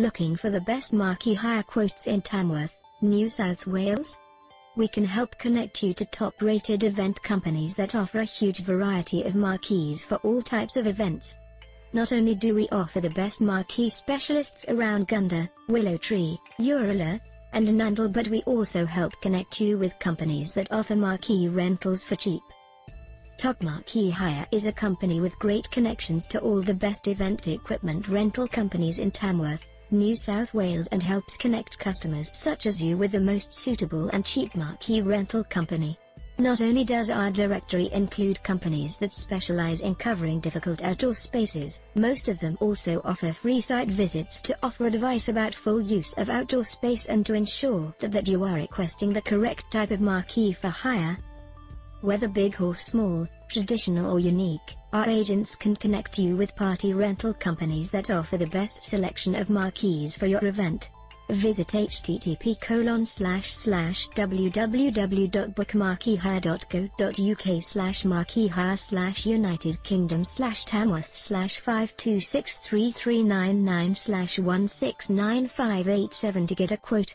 Looking for the best marquee hire quotes in Tamworth, New South Wales? We can help connect you to top-rated event companies that offer a huge variety of marquees for all types of events. Not only do we offer the best marquee specialists around Gunnedah, Willow Tree, Uralla, and Nundle but we also help connect you with companies that offer marquee rentals for cheap. Top Marquee Hire is a company with great connections to all the best event equipment rental companies in Tamworth. New South Wales and helps connect customers such as you with the most suitable and cheap marquee rental company. Not only does our directory include companies that specialize in covering difficult outdoor spaces, most of them also offer free site visits to offer advice about full use of outdoor space and to ensure that, that you are requesting the correct type of marquee for hire. Whether big or small, traditional or unique, our agents can connect you with party rental companies that offer the best selection of marquees for your event. Visit http colon slash slash www.bookmarqueehire.co.uk slash marqueehire slash United Kingdom slash Tamworth slash 5263399 slash 169587 to get a quote.